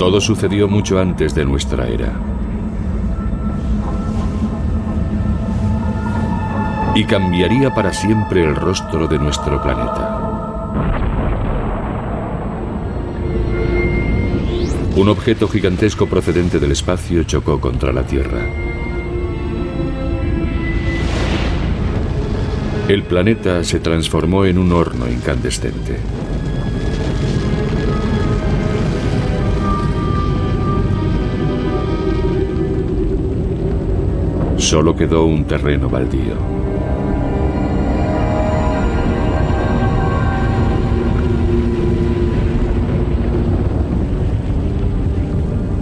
Todo sucedió mucho antes de nuestra era. Y cambiaría para siempre el rostro de nuestro planeta. Un objeto gigantesco procedente del espacio chocó contra la Tierra. El planeta se transformó en un horno incandescente. Solo quedó un terreno baldío.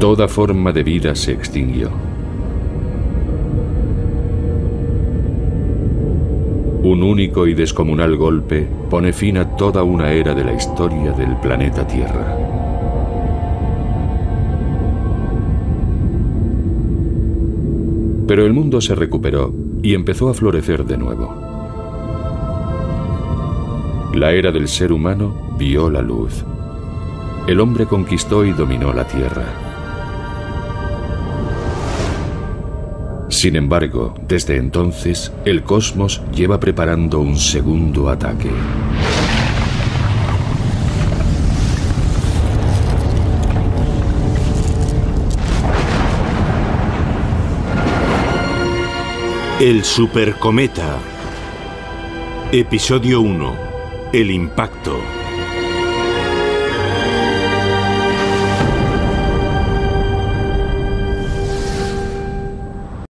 Toda forma de vida se extinguió. Un único y descomunal golpe pone fin a toda una era de la historia del planeta Tierra. Pero el mundo se recuperó y empezó a florecer de nuevo. La era del ser humano vio la luz. El hombre conquistó y dominó la Tierra. Sin embargo, desde entonces, el cosmos lleva preparando un segundo ataque. El supercometa. Episodio 1. El impacto.